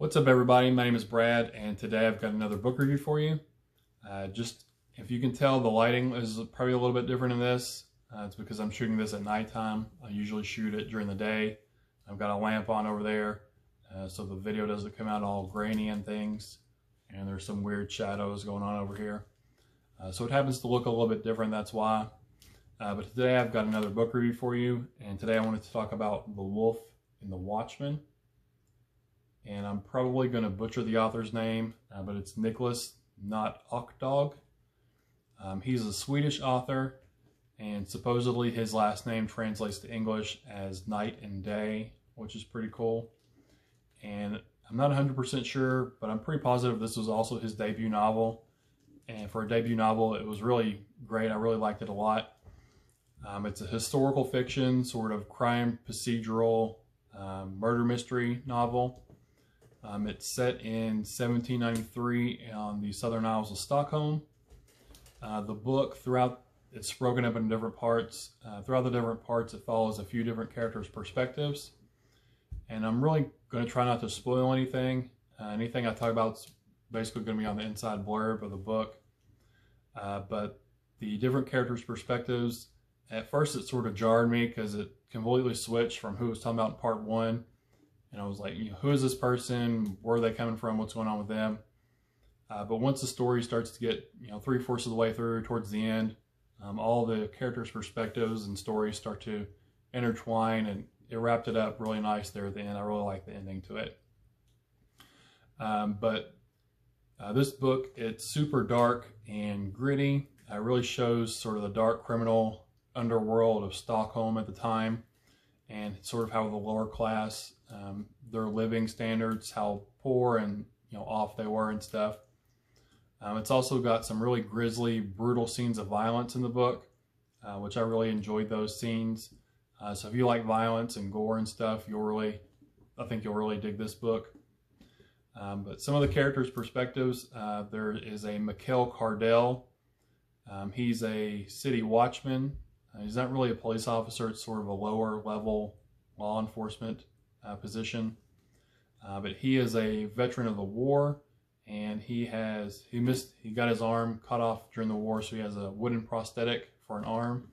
What's up everybody, my name is Brad and today I've got another book review for you. Uh, just, if you can tell the lighting is probably a little bit different in this. Uh, it's because I'm shooting this at nighttime. I usually shoot it during the day. I've got a lamp on over there uh, so the video doesn't come out all grainy and things. And there's some weird shadows going on over here. Uh, so it happens to look a little bit different, that's why. Uh, but today I've got another book review for you and today I wanted to talk about The Wolf and the Watchman and I'm probably going to butcher the author's name, uh, but it's Nicholas, not Okdog. Um, he's a Swedish author, and supposedly his last name translates to English as night and day, which is pretty cool. And I'm not 100% sure, but I'm pretty positive this was also his debut novel. And for a debut novel, it was really great. I really liked it a lot. Um, it's a historical fiction, sort of crime procedural um, murder mystery novel. Um, it's set in 1793 on the Southern Isles of Stockholm. Uh, the book throughout, it's broken up into different parts. Uh, throughout the different parts, it follows a few different characters' perspectives. And I'm really going to try not to spoil anything. Uh, anything I talk about is basically going to be on the inside blurb of the book. Uh, but the different characters' perspectives, at first it sort of jarred me because it completely switched from who was talking about in part one and I was like, you know, who is this person? Where are they coming from? What's going on with them? Uh, but once the story starts to get, you know, three-fourths of the way through towards the end, um, all the characters' perspectives and stories start to intertwine and it wrapped it up really nice there at the end. I really like the ending to it. Um, but uh, this book, it's super dark and gritty. It really shows sort of the dark criminal underworld of Stockholm at the time and sort of how the lower class, um, their living standards, how poor and you know off they were and stuff. Um, it's also got some really grisly, brutal scenes of violence in the book, uh, which I really enjoyed those scenes. Uh, so if you like violence and gore and stuff, you'll really, I think you'll really dig this book. Um, but some of the characters' perspectives, uh, there is a Mickel Cardell. Um, he's a city watchman uh, he's not really a police officer. It's sort of a lower level law enforcement uh, position. Uh, but he is a veteran of the war and he has, he missed, he got his arm cut off during the war. So he has a wooden prosthetic for an arm.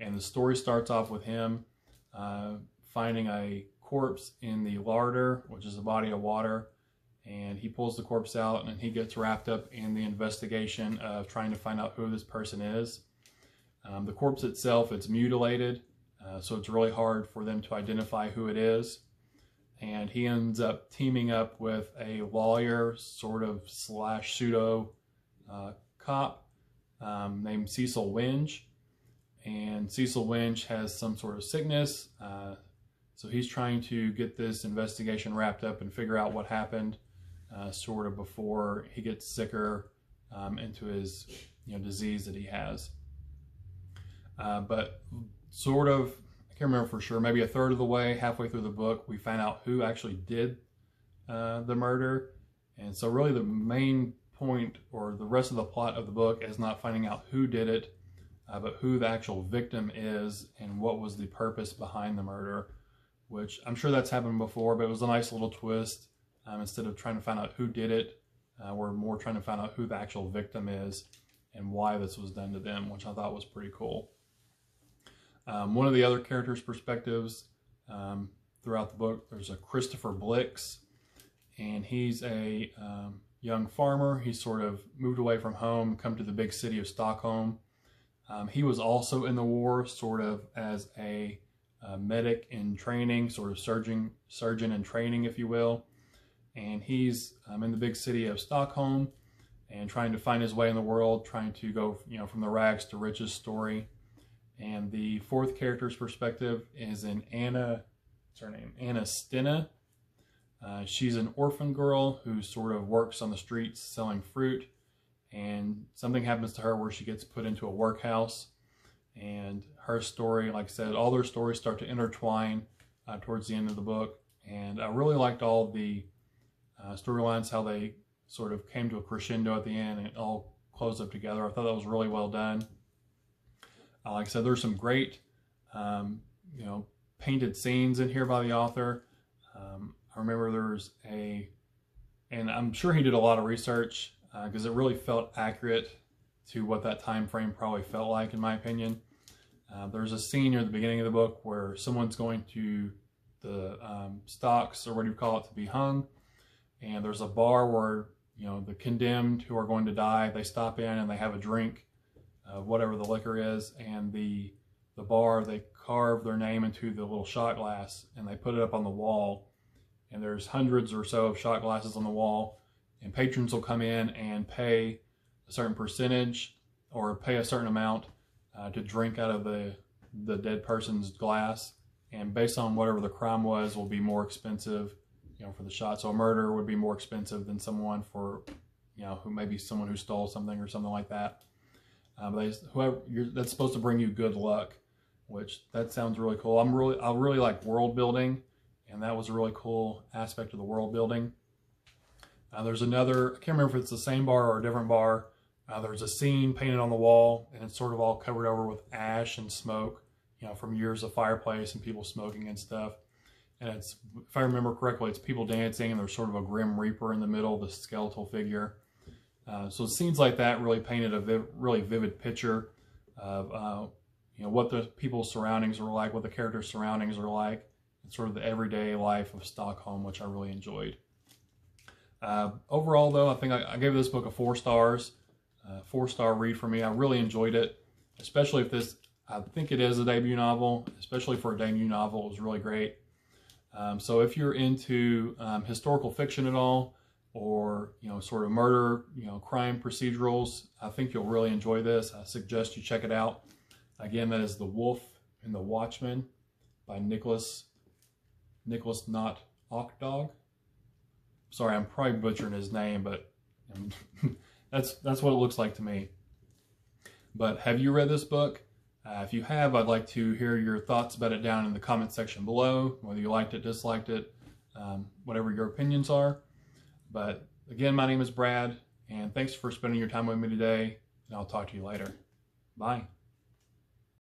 And the story starts off with him uh, finding a corpse in the larder, which is a body of water. And he pulls the corpse out and he gets wrapped up in the investigation of trying to find out who this person is. Um, the corpse itself, it's mutilated, uh, so it's really hard for them to identify who it is. And he ends up teaming up with a lawyer, sort of slash pseudo uh, cop um, named Cecil Winge. And Cecil Winge has some sort of sickness, uh, so he's trying to get this investigation wrapped up and figure out what happened uh, sort of before he gets sicker um, into his you know disease that he has. Uh, but sort of, I can't remember for sure, maybe a third of the way, halfway through the book, we find out who actually did uh, the murder. And so really the main point or the rest of the plot of the book is not finding out who did it, uh, but who the actual victim is and what was the purpose behind the murder, which I'm sure that's happened before, but it was a nice little twist. Um, instead of trying to find out who did it, uh, we're more trying to find out who the actual victim is and why this was done to them, which I thought was pretty cool. Um, one of the other characters' perspectives um, throughout the book, there's a Kristofer Blix, and he's a um, young farmer. He sort of moved away from home, come to the big city of Stockholm. Um, he was also in the war, sort of as a, a medic in training, sort of surgeon, surgeon in training, if you will. And he's um, in the big city of Stockholm and trying to find his way in the world, trying to go, you know, from the rags to riches story. And the fourth character's perspective is in Anna, what's her name? Anna Stina. Uh, she's an orphan girl who sort of works on the streets selling fruit. And something happens to her where she gets put into a workhouse. And her story, like I said, all their stories start to intertwine uh, towards the end of the book. And I really liked all the uh, storylines, how they sort of came to a crescendo at the end and it all closed up together. I thought that was really well done. Uh, like I said, there's some great, um, you know, painted scenes in here by the author. Um, I remember there's a and I'm sure he did a lot of research because uh, it really felt accurate to what that time frame probably felt like, in my opinion. Uh, there's a scene near the beginning of the book where someone's going to the um, stocks, or what do you call it, to be hung, and there's a bar where you know the condemned who are going to die they stop in and they have a drink, uh, whatever the liquor is, and the the bar they carve their name into the little shot glass and they put it up on the wall, and there's hundreds or so of shot glasses on the wall, and patrons will come in and pay a certain percentage or pay a certain amount uh, to drink out of the the dead person's glass, and based on whatever the crime was, will be more expensive, you know, for the shot. So a murder would be more expensive than someone for, you know, who maybe someone who stole something or something like that. Um, they, whoever that's supposed to bring you good luck, which that sounds really cool. I'm really I really like world building, and that was a really cool aspect of the world building. Uh, there's another I can't remember if it's the same bar or a different bar uh, there's a scene painted on the wall, and it's sort of all covered over with ash and smoke, you know, from years of fireplace and people smoking and stuff. And it's, if I remember correctly, it's people dancing, and there's sort of a grim reaper in the middle, the skeletal figure. Uh, so scenes like that really painted a really vivid picture of, uh, you know, what the people's surroundings are like, what the characters' surroundings are like, and sort of the everyday life of Stockholm, which I really enjoyed. Uh, overall, though, I think I, I gave this book a four stars. Uh, four star read for me. I really enjoyed it, especially if this, I think it is a debut novel, especially for a debut novel, it was really great. Um, so if you're into um, historical fiction at all, or you know, sort of murder, you know, crime procedurals, I think you'll really enjoy this. I suggest you check it out. Again, that is The Wolf and the Watchman by Nicholas Nicholas Not Ockdog. Sorry, I'm probably butchering his name, but That's that's what it looks like to me. But have you read this book? Uh, if you have, I'd like to hear your thoughts about it down in the comment section below, whether you liked it, disliked it, um, whatever your opinions are. But again, my name is Brad, and thanks for spending your time with me today, and I'll talk to you later. Bye.